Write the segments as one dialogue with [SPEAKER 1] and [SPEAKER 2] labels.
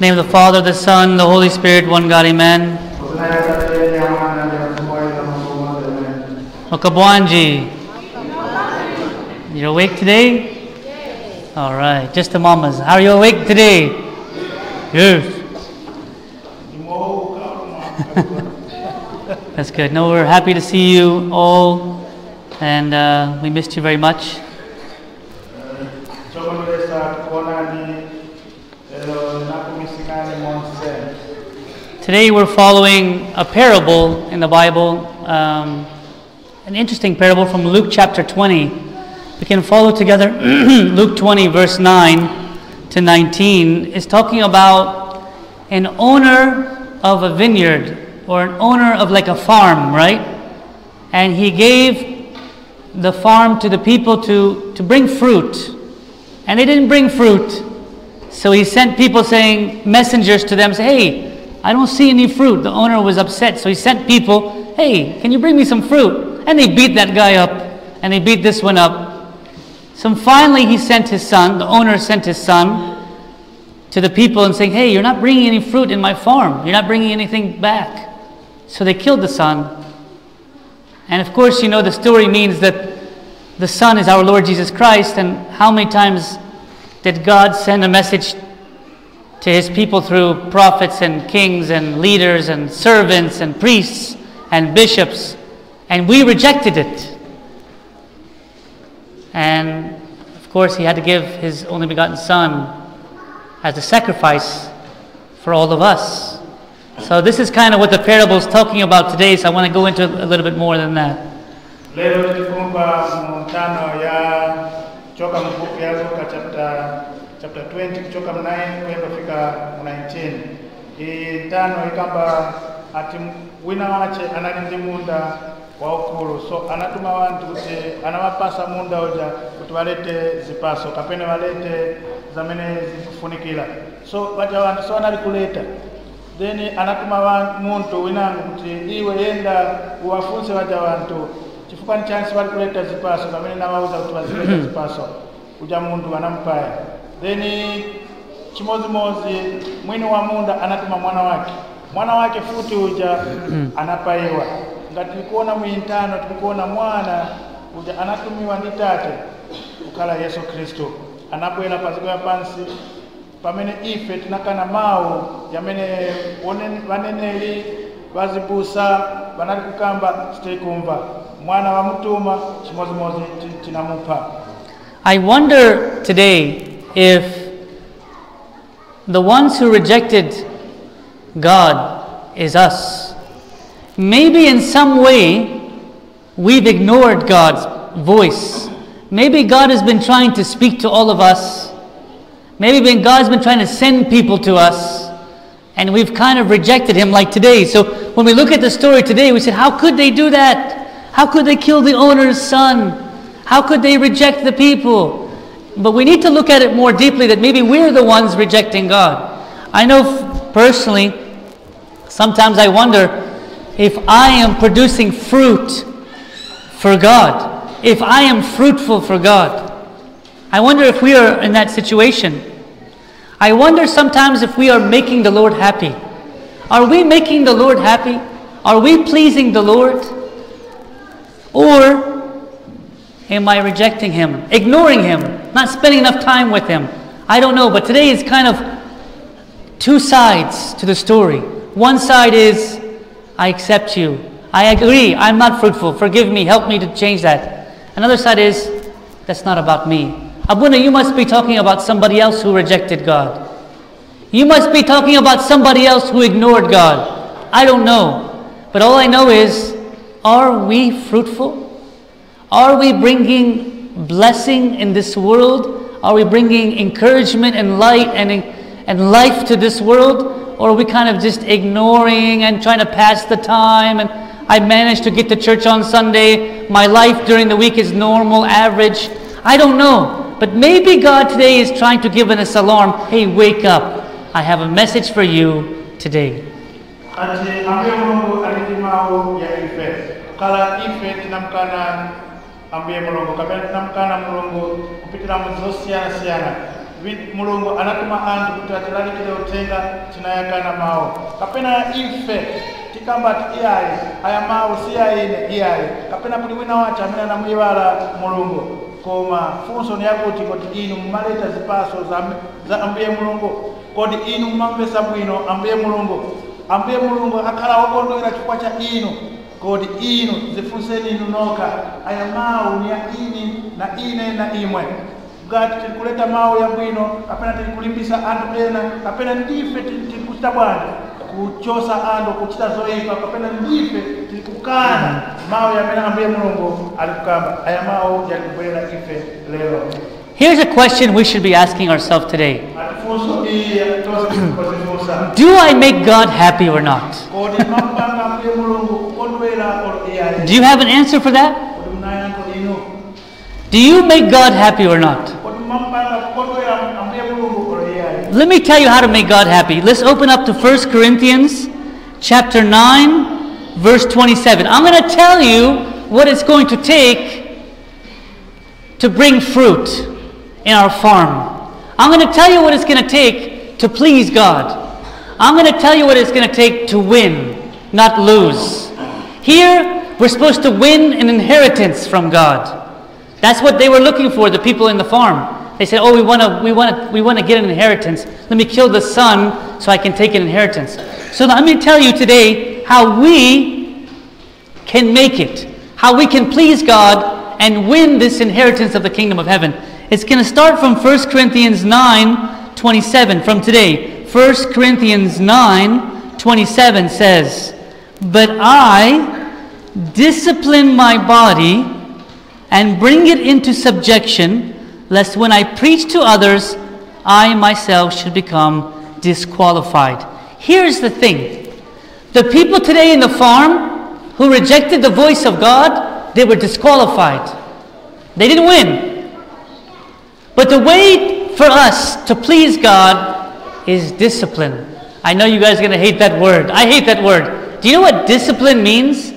[SPEAKER 1] name of the Father, the Son, the Holy Spirit, one God, amen. Okabwanji. You're awake today? All right, just the mamas. How are you awake today? Yes. That's good. No, we're happy to see you all, and uh, we missed you very much. Today we're following a parable in the Bible, um, an interesting parable from Luke chapter 20. We can follow together Luke 20, verse 9 to 19, is talking about an owner of a vineyard or an owner of like a farm, right? And he gave the farm to the people to, to bring fruit. And they didn't bring fruit. So he sent people saying, messengers to them, say, hey, I don't see any fruit. The owner was upset. So he sent people, hey, can you bring me some fruit? And they beat that guy up. And they beat this one up. So finally he sent his son, the owner sent his son to the people and saying, hey, you're not bringing any fruit in my farm. You're not bringing anything back. So they killed the son. And of course, you know, the story means that the Son is our Lord Jesus Christ, and how many times did God send a message to his people through prophets and kings and leaders and servants and priests and bishops, and we rejected it. And of course, he had to give his only begotten Son as a sacrifice for all of us. So, this is kind of what the parable is talking about today, so I want to go into a little bit more than that.
[SPEAKER 2] Chapter, chapter 20 kuchoka mnaye 9 kwenda kufika 19 iyi tano ikamba ati wina wache analindi munda waukulu so anatuma wantu kuti anawapasa munda uja kuti walete zipaso kapena walete zamene zikufunikira so waja wantu so anali kuleta then anatuma wa- muntu winangu kuti iwe yenda uwafunse waja wantu. Chifukwa nchansi wali kuleta zipaso pamene nawauza kuti wazileta zipaso. Uja muntu anampaya then chimozimozi mwini wa munda anatuma mwana wake. Mwana wake futi uja anapayiwa ngati tilikuona mwintano tilikuona mwana uja anatumiwa ndi tate kukhala yesu anabwera paziko ya pansi pamene ife tinakana mawu yamene vaneneli vazibusa vanali kukamba sitikumva mwana wamutuma chimozimozi ti- tinamupha.
[SPEAKER 1] I wonder today if the ones who rejected God is us. Maybe in some way we've ignored God's voice. Maybe God has been trying to speak to all of us. Maybe God's been trying to send people to us and we've kind of rejected Him like today. So when we look at the story today, we said, How could they do that? How could they kill the owner's son? How could they reject the people? But we need to look at it more deeply that maybe we're the ones rejecting God. I know personally, sometimes I wonder if I am producing fruit for God, if I am fruitful for God. I wonder if we are in that situation. I wonder sometimes if we are making the Lord happy. Are we making the Lord happy? Are we pleasing the Lord? Or am I rejecting Him, ignoring Him, not spending enough time with Him? I don't know, but today is kind of two sides to the story. One side is, I accept you. I agree, I'm not fruitful. Forgive me, help me to change that. Another side is, that's not about me. Abuna, you must be talking about somebody else who rejected God. You must be talking about somebody else who ignored God. I don't know. But all I know is, are we fruitful? Are we bringing blessing in this world? Are we bringing encouragement and light and, and life to this world? Or are we kind of just ignoring and trying to pass the time? And I managed to get to church on Sunday. My life during the week is normal, average. I don't know. But maybe God today is trying to give us alarm. Hey, wake up. I have a message for you today.
[SPEAKER 2] kala ife ambuye mulungu. Kapena tinamkana mulungu. Kupitira mu zosiyanasiyana mulungu anatuma anthu kuti atilalikire uthenga tinayakana mawu kapena ife tikamba ati iyayi aya mawu si aine iyayi kapena kuli wina wace amene anamuyiwala mulungu. Koma funso ni yakuti kodi inu mumaleta zipaso za, za ambuye mulungu. Kodi inu mumamvesa bwino ambuye mulungu. Ambuye mulungu akhala wokondwera chifukwa cha inu kodi inu zifunseni inu nokha aya mawu ni ya ini na ine na imwe. Ngati tili kuleta mawu yabwino kapena tili kulimbisa anthu ena kapena ndife tili tili kuchita bwanji kuchosa anthu kuchita zoyipa kapena ndife tili kukana mawu yamene ambuye mulungu ali kukamba aya mawu yalikubwera ife lero
[SPEAKER 1] Here's a question we should be asking ourselves today.
[SPEAKER 2] Atifunso iyi tonse kozifunsa
[SPEAKER 1] Do I make God happy or not?
[SPEAKER 2] kodi mapanga ambuye mulungu kukondwera olo iyayi
[SPEAKER 1] Do you have an answer for that? Do you make God happy or not? Let me tell you how to make God happy. Let's open up to 1 Corinthians chapter 9 verse 27. I'm going to tell you what it's going to take to bring fruit in our farm. I'm going to tell you what it's going to take to please God. I'm going to tell you what it's going to take to win, not lose. Here, we're supposed to win an inheritance from God. That's what they were looking for, the people in the farm. They said, "Oh, we want to, we want to, we want to get an inheritance. Let me kill the son so I can take an inheritance." So let me tell you today how we can make it, how we can please God and win this inheritance of the kingdom of heaven. It's going to start from 1 Corinthians 9 27 from today. 1 Corinthians 9 27 says, But I discipline my body and bring it into subjection, lest when I preach to others, I myself should become disqualified. Here's the thing the people today in the farm who rejected the voice of God, they were disqualified. They didn't win. But the way for us to please God is discipline. I know you guys are going to hate that word. I hate that word. Do you know what discipline means?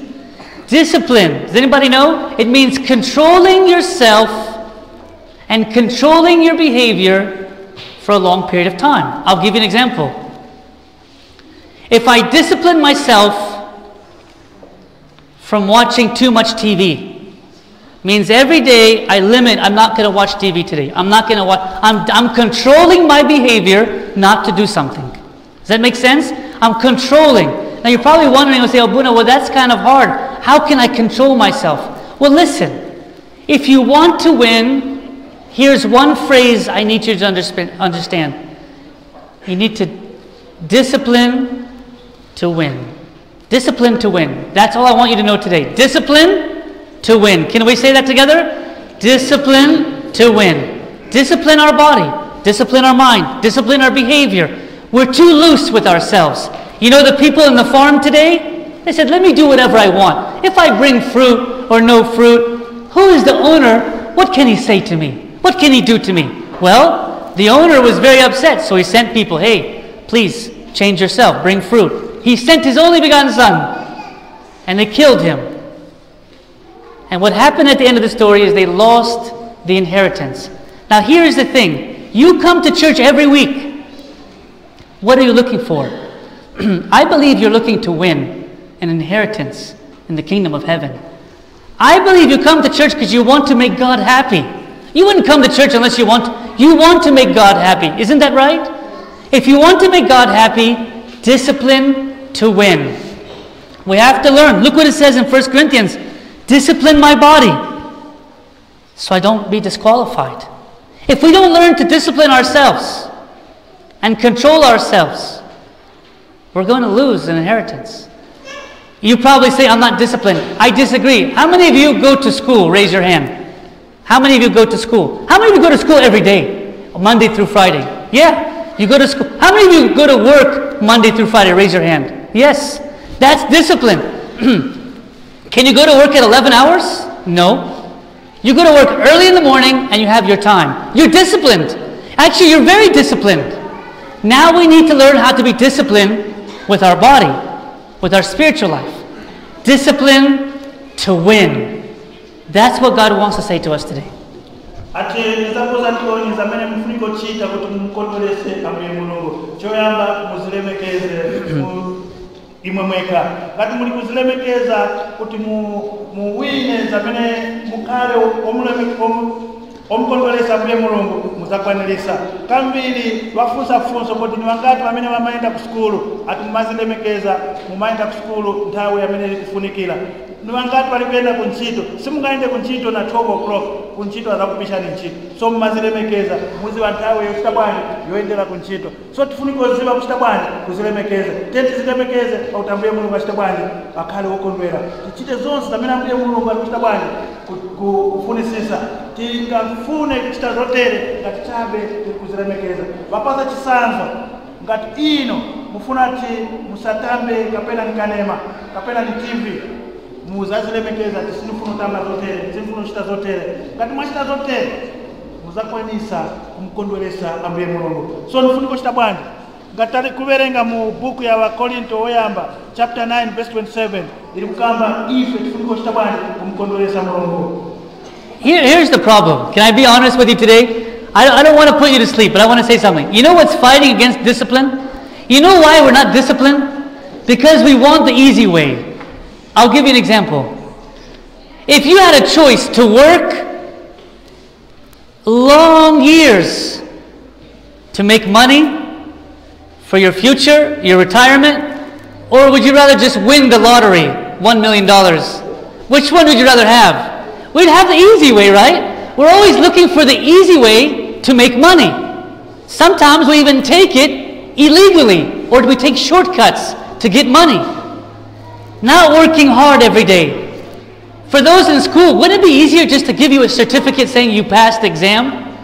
[SPEAKER 1] Discipline, does anybody know? It means controlling yourself and controlling your behavior for a long period of time. I'll give you an example. If I discipline myself from watching too much TV, means every day I limit, I'm not going to watch TV today. I'm not going to watch, I'm, I'm controlling my behavior not to do something. Does that make sense? I'm controlling. Now you're probably wondering, and say, oh, well, that's kind of hard. How can I control myself? Well, listen, if you want to win, here's one phrase I need you to understand. You need to discipline to win. Discipline to win. That's all I want you to know today. Discipline to win. Can we say that together? Discipline to win. Discipline our body, discipline our mind, discipline our behavior. We're too loose with ourselves. You know the people in the farm today? They said, let me do whatever I want. If I bring fruit or no fruit, who is the owner? What can he say to me? What can he do to me? Well, the owner was very upset, so he sent people, hey, please change yourself, bring fruit. He sent his only begotten son, and they killed him. And what happened at the end of the story is they lost the inheritance. Now, here's the thing you come to church every week. What are you looking for? I believe you're looking to win an inheritance in the kingdom of heaven. I believe you come to church because you want to make God happy. You wouldn't come to church unless you want you want to make God happy. Isn't that right? If you want to make God happy, discipline to win. We have to learn. Look what it says in 1 Corinthians. Discipline my body so I don't be disqualified. If we don't learn to discipline ourselves and control ourselves, we're going to lose an inheritance. You probably say, I'm not disciplined. I disagree. How many of you go to school? Raise your hand. How many of you go to school? How many of you go to school every day? Monday through Friday? Yeah, you go to school. How many of you go to work Monday through Friday? Raise your hand. Yes, that's discipline. Can you go to work at 11 hours? No. You go to work early in the morning and you have your time. You're disciplined. Actually, you're very disciplined. Now we need to learn how to be disciplined with our body, with our spiritual life. Discipline to win. That's what God wants to say to us today.
[SPEAKER 2] Muzakwanirisa kambiri vafunsa funso kuti ni wangati vamene wamayenda ku sukulu ati mumazilemekeza mumayenda ku sukulu nthawi yamene ikufunikira kufunikira ni wangati vali kuyenda ku ntchito simungayende ntchito na 12 o'clock. Ku azakupishani ntchito so mumazilemekeza muziwa nthawi yokuchita bwanji yoyendera ku ntchito so tifunike kuziva kuchita bwanji kuzilemekeza tiye tizilemekeze pakuti ambuye mulungu achita bwanji akhale wokondwera tichite zonse zamene ambuye mulungu ali kuchita bwanji kufunisisa. Tingafune kuchita zotere ngati chabe tiri kuzilemekeza. Vapasa chisanzo ngati ino mufuna ti musatambe kapena nkanema kapena ni tv muzazilemekeza tisinifuna kutamba zotere tisinifuna kuchita zotere. Ngati mwachita zotere muzakwanisa kumukondweresa ambuye mulungu. So ndifuna kuchita bwanji? Ngati tali kuverenga mu buku ya wakorinto woyamba chapter 9 verse 27 ili kukamba ife tifuna kuchita bwanji kumukondweresa mulungu
[SPEAKER 1] Here, here's the problem. Can I be honest with you today? I I don't want to put you to sleep, but I want to say something. You know what's fighting against discipline? You know why we're not disciplined? Because we want the easy way. I'll give you an example. If you had a choice to work long years to make money for your future, your retirement, or would you rather just win the lottery, $1 million? Which one would you rather have? We'd have the easy way, right? We're always looking for the easy way to make money. Sometimes we even take it illegally, or we take shortcuts to get money. Not working hard every day. For those in school, wouldn't it be easier just to give you a certificate saying you passed the exam?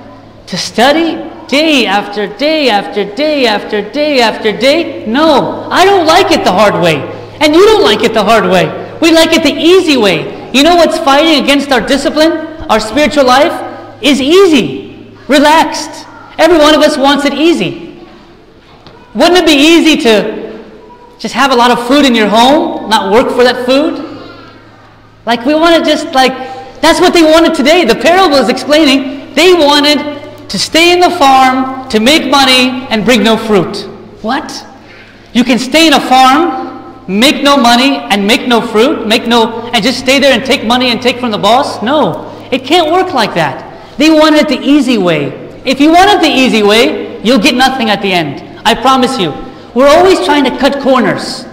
[SPEAKER 1] To study day after day after day after day after day? No, I don't like it the hard way. And you don't like it the hard way. We like it the easy way. You know what's fighting against our discipline, our spiritual life? Is easy, relaxed. Every one of us wants it easy. Wouldn't it be easy to just have a lot of food in your home, not work for that food? Like we want to just like that's what they wanted today. The parable is explaining they wanted to stay in the farm to make money and bring no fruit. What? You can stay in a farm, make no money and make no fruit, make no and just stay there and take money and take from the boss? No. It can't work like that. They wanted it the easy way. If you want it the easy way, you'll get nothing at the end. I promise you. We're always trying to cut corners,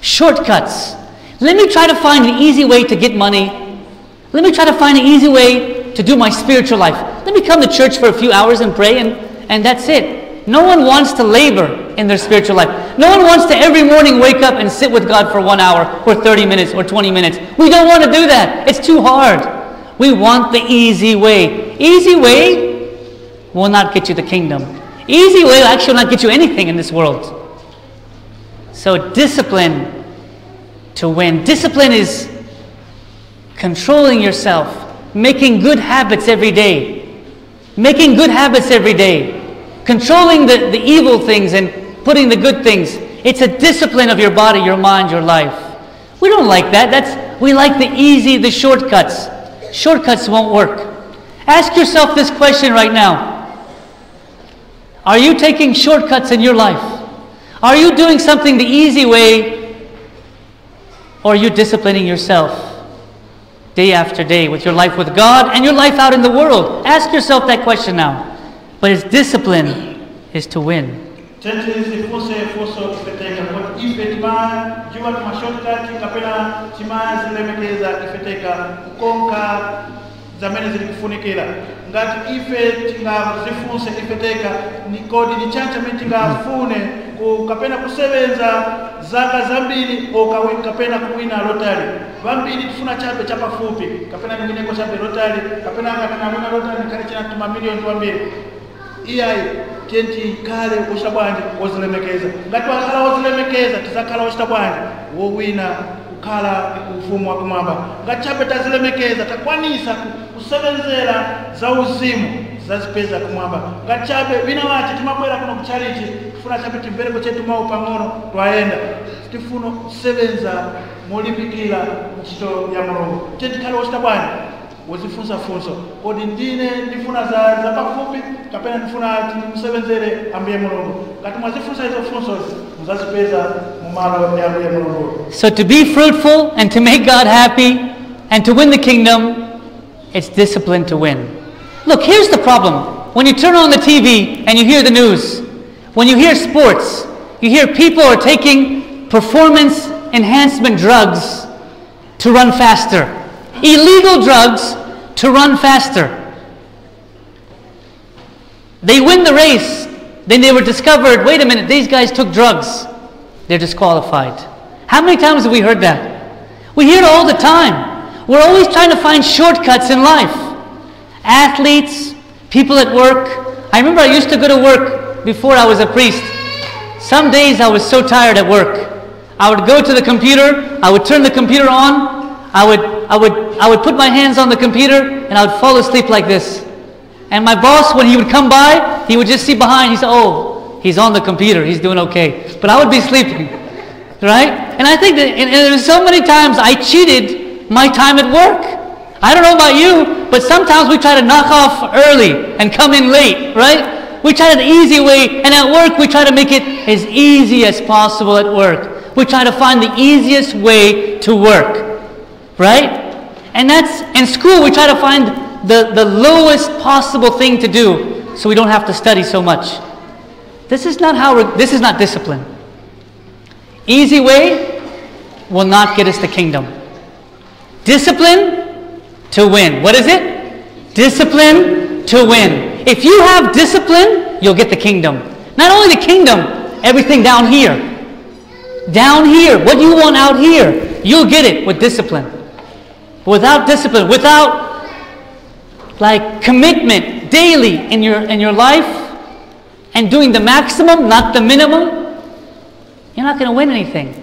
[SPEAKER 1] shortcuts. Let me try to find an easy way to get money. Let me try to find an easy way to do my spiritual life. Let me come to church for a few hours and pray, and, and that's it. No one wants to labor in their spiritual life. No one wants to every morning wake up and sit with God for one hour, or 30 minutes, or 20 minutes. We don't want to do that. It's too hard. We want the easy way. Easy way will not get you the kingdom. Easy way will actually not get you anything in this world. So, discipline to win. Discipline is controlling yourself, making good habits every day, making good habits every day, controlling the, the evil things and putting the good things. It's a discipline of your body, your mind, your life. We don't like that. That's we like the easy, the shortcuts. Shortcuts won't work. Ask yourself this question right now. Are you taking shortcuts in your life? Are you doing something the easy way or are you disciplining yourself day after day with your life with God and your life out in the world? Ask yourself that question now. But his discipline is to win.
[SPEAKER 2] Tenzi e fuse fuso kifeteka kwa ife timaa juma tumashotka kapena timaa zilemekeza kifeteka kukonka zamene zilikufunikira ngati ife tingazifuse ifeteka nikodi nichacha mimi tingafune kapena kusebenza zaka zambili kapena kuwina lotari. Vambili tufuna chape chapafupi kapena ningineko chape lotari kapena akatinamwina lotari kale china tuma milioni wambili iyayi tenti kale wochita bwanji wozilemekeza ngati wakhala wozilemekeza tizakhala wochita bwanji wowina kukhala ufumu wakumwamba ngati chabe tazilemekeza takwanisa kusevenzera za uzimu zazipeza kumwamba. Ngati chabe wina wace timabwera kuno kuchaliti tifuna chabe timvereko chetu mawu pang'ono twayenda. Tifuna kusebenza molimbikira ntchito ya mulungu. Tentikhale wochita bwanji funso kodi ndine ndifuna za, kapena ndifuna ambuye mulungu ngati izo muzazipeza ambuye mulungu
[SPEAKER 1] So to be fruitful and to make God happy and to win the kingdom, it's discipline to win. Look, here's the problem. When you turn on the TV and you hear the news, when you hear sports, you hear people are taking performance enhancement drugs to run faster. Illegal drugs to run faster. They win the race, then they were discovered wait a minute, these guys took drugs. They're disqualified. How many times have we heard that? We hear it all the time. We're always trying to find shortcuts in life. Athletes, people at work. I remember I used to go to work before I was a priest. Some days I was so tired at work. I would go to the computer, I would turn the computer on, I would, I would, I would put my hands on the computer, and I would fall asleep like this. And my boss, when he would come by, he would just see behind. He said, "Oh, he's on the computer. He's doing okay." But I would be sleeping, right? And I think that and, and there were so many times I cheated my time at work. I don't know about you, but sometimes we try to knock off early and come in late, right? We try the easy way, and at work we try to make it as easy as possible at work. We try to find the easiest way to work, right? And that's in school we try to find the, the lowest possible thing to do so we don't have to study so much. This is not how this is not discipline. Easy way will not get us the kingdom. Discipline to win. What is it? Discipline to win. If you have discipline, you'll get the kingdom. Not only the kingdom, everything down here. Down here, what do you want out here, you'll get it with discipline. Without discipline, without like commitment daily in your in your life and doing the maximum, not the minimum, you're not going to win anything.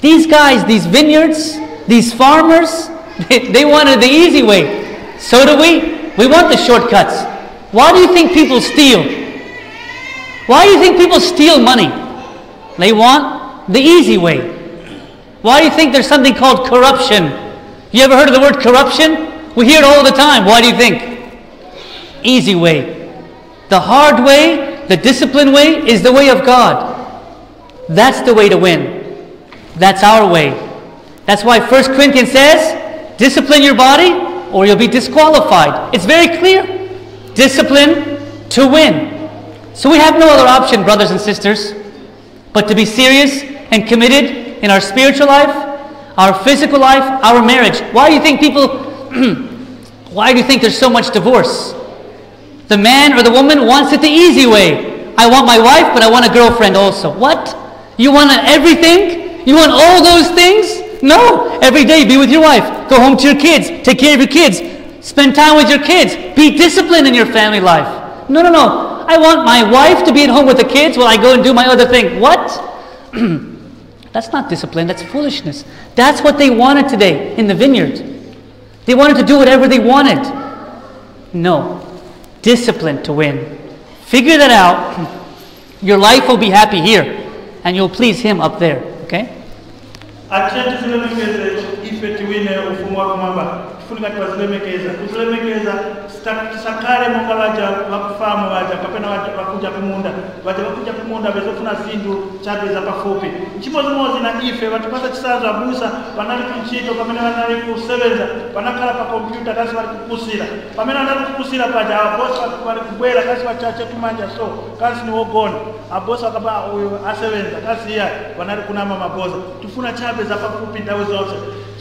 [SPEAKER 1] These guys, these vineyards, these farmers, they, they wanted the easy way. So do we. We want the shortcuts. Why do you think people steal? Why do you think people steal money? They want the easy way. Why do you think there's something called corruption? You ever heard of the word corruption? We hear it all the time. Why do you think? Easy way. The hard way, the disciplined way, is the way of God. That's the way to win. That's our way. That's why 1 Corinthians says, discipline your body or you'll be disqualified. It's very clear. Discipline to win. So we have no other option, brothers and sisters, but to be serious and committed in our spiritual life, our physical life, our marriage. Why do you think people, why do you think there's so much divorce? The man or the woman wants it the easy way. I want my wife, but I want a girlfriend also. What? You want everything? You want all those things? No. Every day be with your wife. Go home to your kids. Take care of your kids. Spend time with your kids. Be disciplined in your family life. No, no, no. I want my wife to be at home with the kids while I go and do my other thing. What? that's not discipline. That's foolishness. That's what they wanted today in the vineyard. They wanted to do whatever they wanted. No discipline to win. Figure that out. Your life will be happy here, and you'll please Him up there. Okay?
[SPEAKER 2] sakare munga waja wakufamu waja kapena wakuja kumunda. Waja wakuja kumunda wezo tuna zindu chabe za pafupi. Nchimo zumo na ife batupata chisazo abusa banali kunchito pamene wanali kusebeza wanakala pa kompyuta kasi wali kukusira pamene banali kukusira paja abosa wali kubwela kasi wachache kumanja so kasi ni wogoni abosa wakaba uyu kasi iya wanali kunama maboza. Tufuna chabe za pafupi ndawe zonse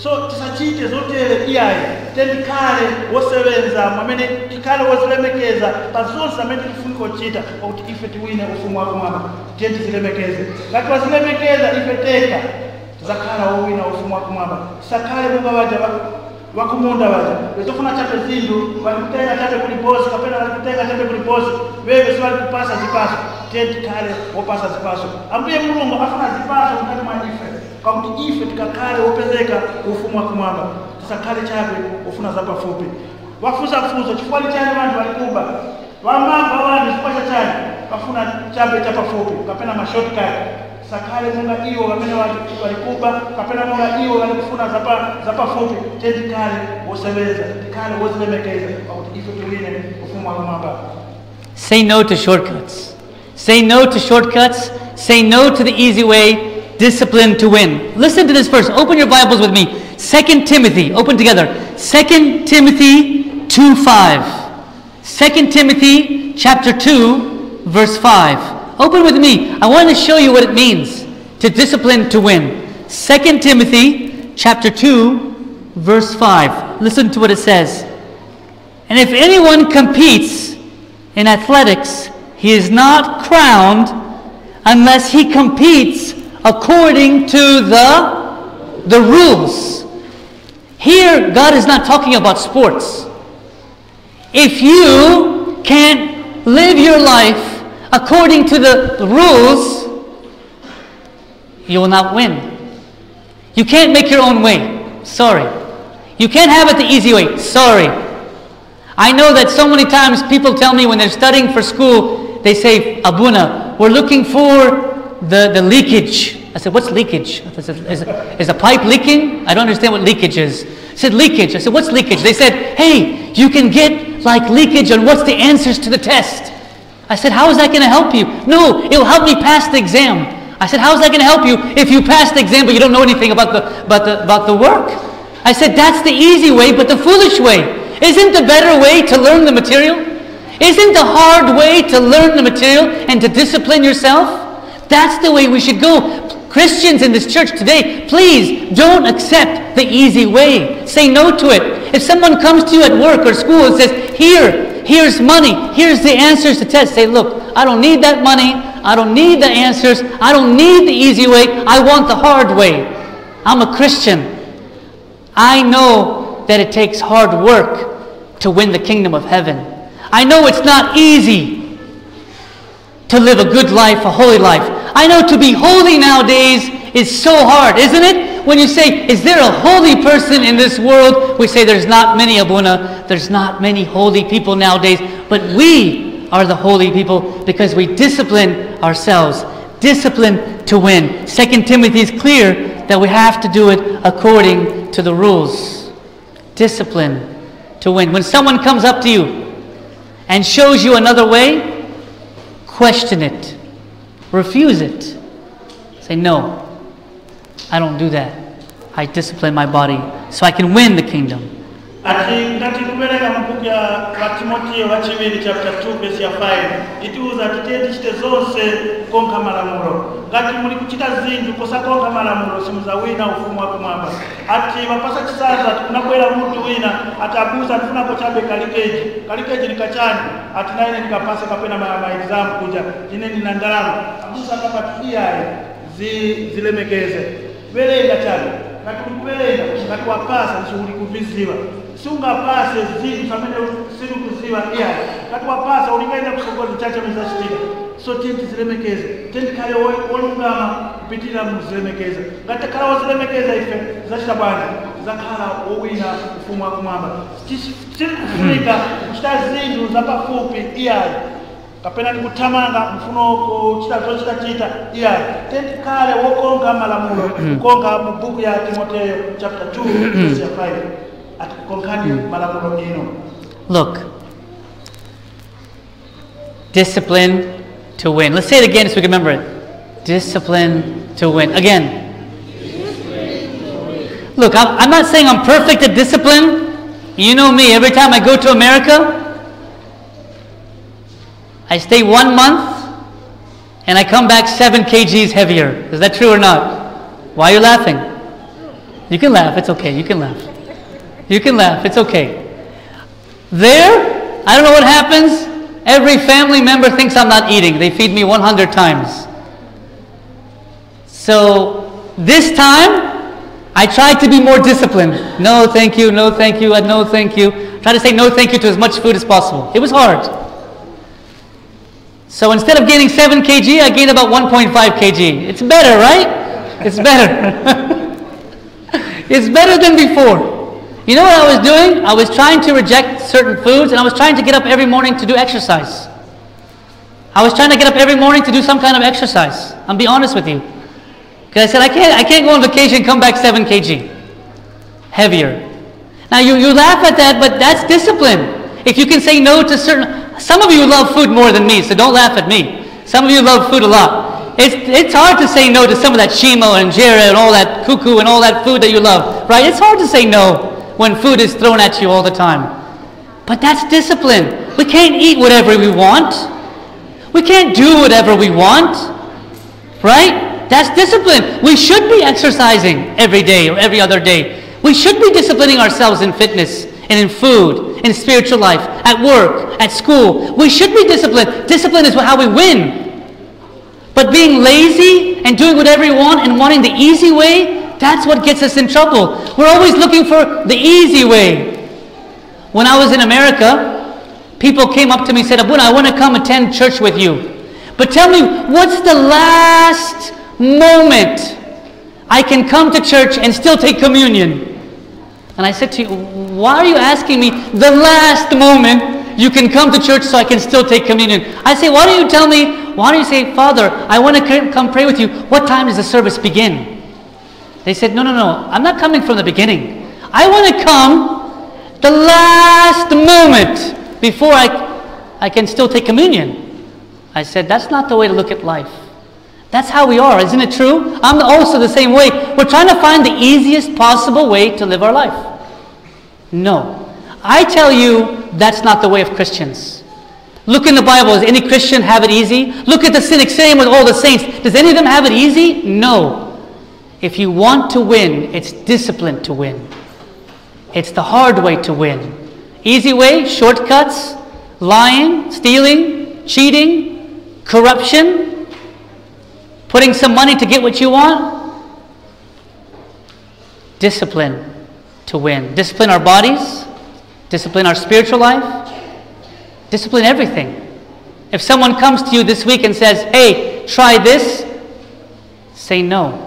[SPEAKER 2] so tisachite zotere iyayi. Tendikhale wosebenza mwamene tikhale wozilemekeza. Pa zonse amene tikufunika kuchita pakuti ife tiwine ufumu wakumwamba tiye tizilemekeze. Ngati wazilemekeza ife teka tizakhala wowina ufumu wakumwamba tisakhale monga waja wakumunda waja. Vaja vezofuna chape zinthu walikutenga chape kuliposi kapena walikutenga chape kuliposi veve sivalikupasa zipaso tiye tikhale wopasa zipaso ambuye mulungu afuna zipaso mkati mwa ife ife wopezeka ufumu wakumwamba tisakhale chape ufuna zapafupi chani chifukwa chape chapafupi kapena mashortcut. Sakale monga iwo kapena monga iwo zapafupi wozilemekeza. Pakuti ife tiwine ufumu wakumwamba
[SPEAKER 1] Say no to shortcuts. Say no to shortcuts. Say no to the easy way. Discipline to win. Listen to this verse. Open your Bibles with me. 2 Timothy. Open together. 2 Timothy 2 5. 2 Timothy chapter 2, verse 5. Open with me. I want to show you what it means to discipline to win. 2 Timothy chapter 2, verse 5. Listen to what it says. And if anyone competes in athletics, he is not crowned unless he competes according to the, the rules. Here, God is not talking about sports. If you can't live your life according to the rules, you will not win. You can't make your own way. Sorry. You can't have it the easy way. Sorry. I know that so many times people tell me when they're studying for school, they say, Abuna, we're looking for the, the leakage. I said, what's leakage? Is, it- is, is a pipe leaking? I don't understand what leakage is. I said, leakage. I said, what's leakage? They said, hey, you can get like leakage on what's the answers to the test. I said, how is that going to help you? No, it will help me pass the exam. I said, how is that going to help you if you pass the exam but you don't know anything about the, about the, about the work? I said, that's the easy way, but the foolish way. Isn't the better way to learn the material? Isn't the hard way to learn the material and to discipline yourself? That's the way we should go. Christians in this church today, please don't accept the easy way. Say no to it. If someone comes to you at work or school and says, Here, here's money, here's the answers to tests, say, Look, I don't need that money. I don't need the answers. I don't need the easy way. I want the hard way. I'm a Christian. I know that it takes hard work to win the kingdom of heaven. I know it's not easy to live a good life, a holy life. I know to be holy nowadays is so hard, isn't it? When you say, Is there a holy person in this world? We say, There's not many, Abuna. There's not many holy people nowadays. But we are the holy people because we discipline ourselves. Discipline to win. Second Timothy is clear that we have to do it according to the rules. Discipline to win. When someone comes up to you and shows you another way, question it. Refuse it. Say, no, I don't do that. I discipline my body so I can win the kingdom.
[SPEAKER 2] Ati ngati kubereka mabuku ya wa timoteyo wachiviri chapter 2 verse ya 5 itiuza ati tiye tichite zonse konka malamulo ngati muli kuchita zinthu posakonka malamulo simuzawina ufumu wakumwamba ati wapasa chisaza ati kunabwera munthu wina ati abusa atifunako chabe kalikeji. Kalikeji nikachani ati naine nikapasa kapena ma, ma exam kuja. Ine nina ndalama abusa akapati iyaye zi, zilemekeze velenga chabe ngati ulikuvelenga ngati wapasa nsiuli kuviziwa siungapase zinthu pamene silikuziwa iyayi ngati wapasa ulikaenda kusogoza chacha mizachitika so tenti zilemekeze tenti khale wo- wolungama kupitirira muzilemekeza ngati takhala wozilemekeza ife zachita bwanji zakhala wowina ufumu wakumwamba tikufunika hmm. kuchita zinthu zapafupi iyayi kapena tikuthamanga mfuno kuchita zochitachita iyayi tentikale wokonka malamulo hmm. kukonka mu buku ya timoteyo chapter 2 verse ya 5
[SPEAKER 1] Look, discipline to win. Let's say it again so we can remember it. Discipline to win. Again. Look, I'm, I'm not saying I'm perfect at discipline. You know me, every time I go to America, I stay one month and I come back seven kgs heavier. Is that true or not? Why are you laughing? You can laugh, it's okay, you can laugh. You can laugh, it's okay. There, I don't know what happens. Every family member thinks I'm not eating. They feed me 100 times. So this time, I tried to be more disciplined. No, thank you, no, thank you, and no, thank you. Try to say no, thank you to as much food as possible. It was hard. So instead of gaining 7 kg, I gained about 1.5 kg. It's better, right? It's better. it's better than before. You know what I was doing? I was trying to reject certain foods and I was trying to get up every morning to do exercise. I was trying to get up every morning to do some kind of exercise. I'll be honest with you. Because I said, I can't, I can't go on vacation and come back 7 kg. Heavier. Now, you, you laugh at that, but that's discipline. If you can say no to certain... Some of you love food more than me, so don't laugh at me. Some of you love food a lot. It's, it's hard to say no to some of that shimo and jera and all that cuckoo and all that food that you love, right? It's hard to say no when food is thrown at you all the time. But that's discipline. We can't eat whatever we want. We can't do whatever we want. Right? That's discipline. We should be exercising every day or every other day. We should be disciplining ourselves in fitness and in food, in spiritual life, at work, at school. We should be disciplined. Discipline is how we win. But being lazy and doing whatever we want and wanting the easy way, that's what gets us in trouble. We're always looking for the easy way. When I was in America, people came up to me and said, Abuna, I want to come attend church with you. But tell me, what's the last moment I can come to church and still take communion? And I said to you, why are you asking me the last moment you can come to church so I can still take communion? I say, why don't you tell me, why don't you say, Father, I want to come pray with you. What time does the service begin? They said, no, no, no, I'm not coming from the beginning. I want to come the last moment before I, I can still take communion. I said, that's not the way to look at life. That's how we are, isn't it true? I'm also the same way. We're trying to find the easiest possible way to live our life. No. I tell you, that's not the way of Christians. Look in the Bible. Does any Christian have it easy? Look at the cynics, same with all the saints. Does any of them have it easy? No. If you want to win, it's discipline to win. It's the hard way to win. Easy way, shortcuts, lying, stealing, cheating, corruption, putting some money to get what you want. Discipline to win. Discipline our bodies, discipline our spiritual life, discipline everything. If someone comes to you this week and says, hey, try this, say no.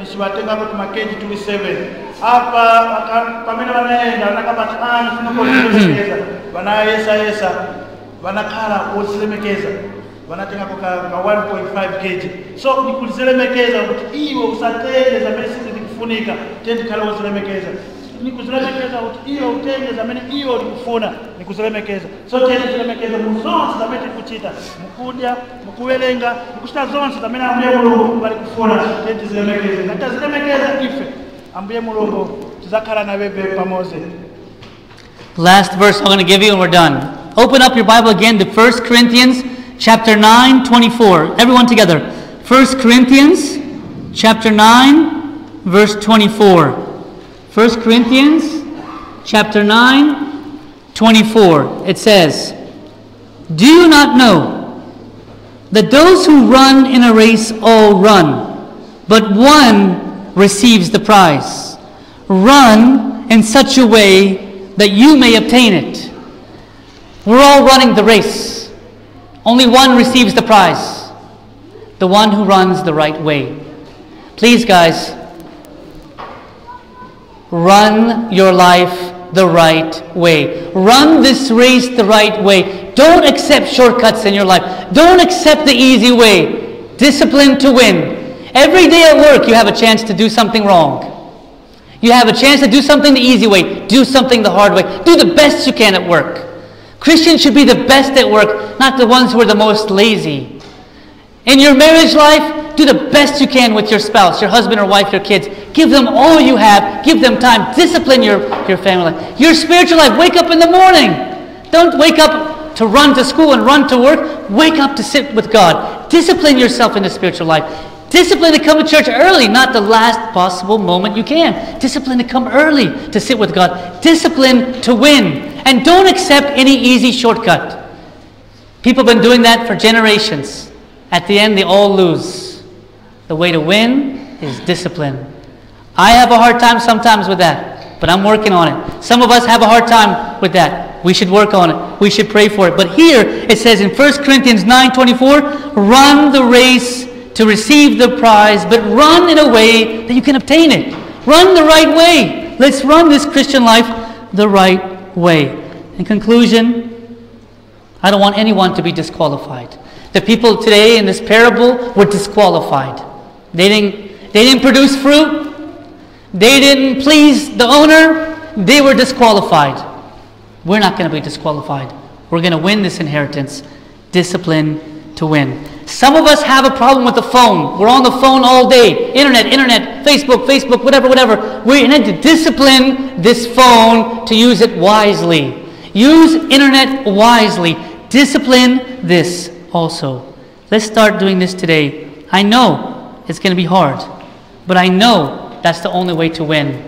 [SPEAKER 2] nichivatengako ti makeji 27 apa aka- pamene vanayenda vanakabati ani sinokozilemekeza vanayesayesa vanakhala wozilemekeza vanatengako ka, ka 1.5 kg. So nikuzilemekeza kuti iwe usatenge zamene sizi zikufunika tendikhala wozilemekeza nikuzilemekeza kuti iwe utenge zamene iwe ulikufuna nikuzilemekeza so tene zilemekeza mu zonse zamene tikuchita mukudya mukuwerenga mukuchita zonse zamene ambuye mulungu valikufuna tene tizilemekeze ngati tazilemekeza ife ambuye mulungu tizakhala naveve pamodzi
[SPEAKER 1] Last verse I'm going to give you and we're done. Open up your Bible again to 1 Corinthians chapter 9, 24. Everyone together. 1 Corinthians chapter 9, verse 24. 1 Corinthians chapter 9, 24. It says, Do you not know that those who run in a race all run, but one receives the prize? Run in such a way that you may obtain it. We're all running the race. Only one receives the prize the one who runs the right way. Please, guys, run your life the right way. Run this race the right way. Don't accept shortcuts in your life. Don't accept the easy way. Discipline to win. Every day at work, you have a chance to do something wrong. You have a chance to do something the easy way, do something the hard way. Do the best you can at work. Christians should be the best at work, not the ones who are the most lazy. In your marriage life, do the best you can with your spouse, your husband or wife, your kids. Give them all you have. Give them time. Discipline your, your family. Your spiritual life, wake up in the morning. Don't wake up to run to school and run to work. Wake up to sit with God. Discipline yourself in the spiritual life. Discipline to come to church early, not the last possible moment you can. Discipline to come early to sit with God. Discipline to win. And don't accept any easy shortcut. People have been doing that for generations. At the end, they all lose. The way to win is discipline. I have a hard time sometimes with that, but I'm working on it. Some of us have a hard time with that. We should work on it. We should pray for it. But here it says in 1 Corinthians 9:24, run the race to receive the prize, but run in a way that you can obtain it. Run the right way. Let's run this Christian life the right way. In conclusion, I don't want anyone to be disqualified. The people today in this parable were disqualified. They didn't, they didn't produce fruit. They didn't please the owner. They were disqualified. We're not going to be disqualified. We're going to win this inheritance. Discipline to win. Some of us have a problem with the phone. We're on the phone all day. Internet, internet, Facebook, Facebook, whatever, whatever. We need to discipline this phone to use it wisely. Use internet wisely. Discipline this also. Let's start doing this today. I know it's going to be hard, but I know that's the only way to win.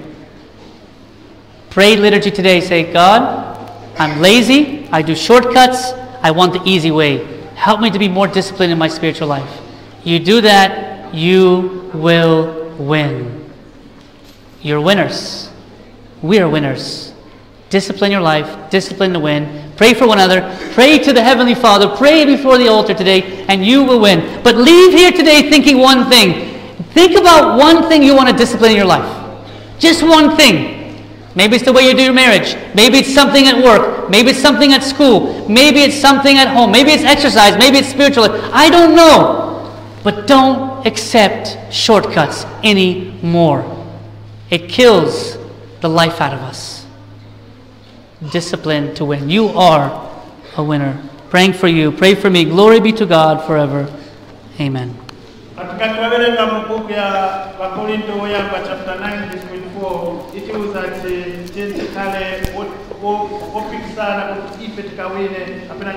[SPEAKER 1] Pray liturgy today. Say, God, I'm lazy. I do shortcuts. I want the easy way. Help me to be more disciplined in my spiritual life. You do that, you will win. You're winners. We are winners. Discipline your life, discipline to win. Pray for one another. Pray to the Heavenly Father. Pray before the altar today, and you will win. But leave here today thinking one thing. Think about one thing you want to discipline in your life. Just one thing. Maybe it's the way you do your marriage. Maybe it's something at work. Maybe it's something at school. Maybe it's something at home. Maybe it's exercise. Maybe it's spiritual. I don't know. But don't accept shortcuts anymore. It kills the life out of us. Discipline to win. You are a winner. Praying for you. Pray for me. Glory be to God forever. Amen.
[SPEAKER 2] katika ya chapter 9 verse 24 itiuza ati jinsi kale apena